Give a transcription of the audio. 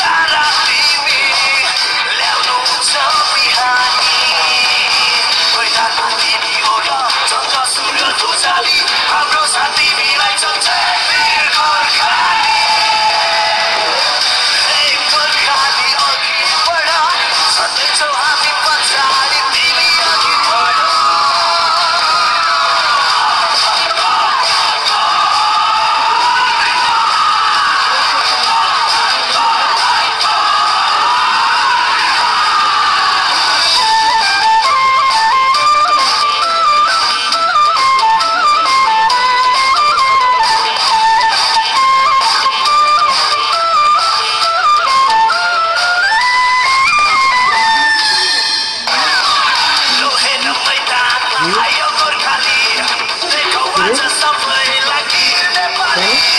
Tara See?